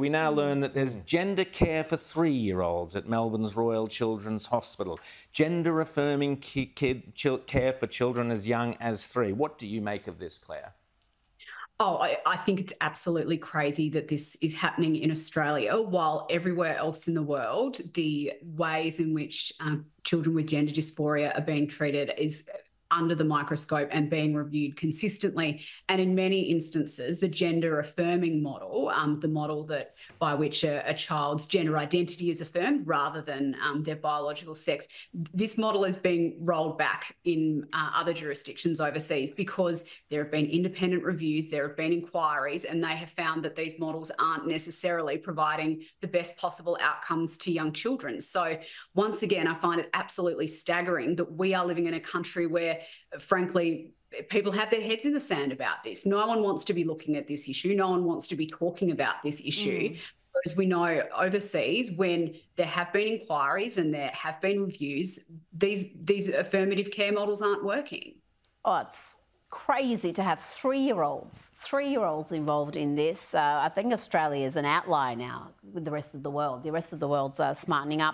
We now learn that there's gender care for three year olds at Melbourne's Royal Children's Hospital, gender affirming care for children as young as three. What do you make of this, Claire? Oh, I, I, think it's absolutely crazy that this is happening in Australia, while everywhere else in the world, the ways in which um, children with gender dysphoria are being treated is under the microscope and being reviewed consistently. And in many instances, the gender affirming model, um, the model that by which a, a, child's gender identity is affirmed rather than um, their biological sex, this model is being rolled back in uh, other jurisdictions overseas because there have been independent reviews, there have been inquiries, and they have found that these models aren't necessarily providing the best possible outcomes to young children. So once again, I find it absolutely staggering that we are living in a country where frankly, people have their heads in the sand about this. No one wants to be looking at this issue. No one wants to be talking about this issue. Mm. As we know, overseas, when there have been inquiries and there have been reviews, these these affirmative care models aren't working. Oh, it's crazy to have three-year-olds, three-year-olds involved in this. Uh, I think Australia is an outlier now with the rest of the world. The rest of the world's uh, smartening up.